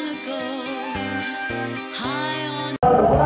long ago, high on.